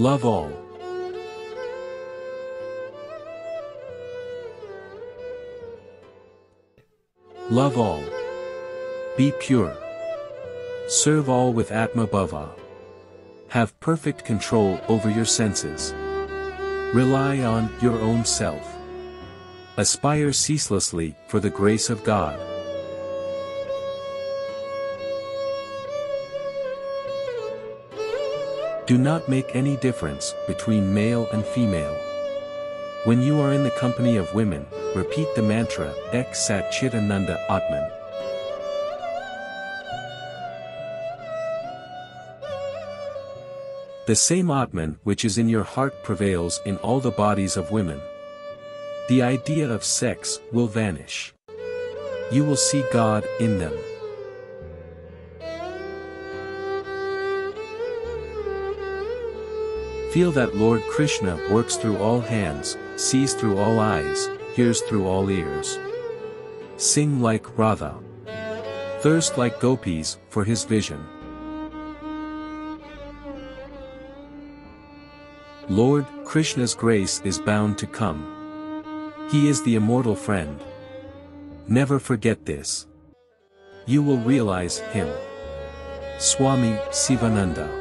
Love all. Love all. Be pure. Serve all with Atma Bhava. Have perfect control over your senses. Rely on your own self. Aspire ceaselessly for the grace of God. Do not make any difference between male and female. When you are in the company of women, repeat the mantra Ek Sat Chitananda Atman. The same Atman which is in your heart prevails in all the bodies of women. The idea of sex will vanish. You will see God in them. Feel that Lord Krishna works through all hands, sees through all eyes, hears through all ears. Sing like Radha. Thirst like gopis for his vision. Lord Krishna's grace is bound to come. He is the immortal friend. Never forget this. You will realize him. Swami Sivananda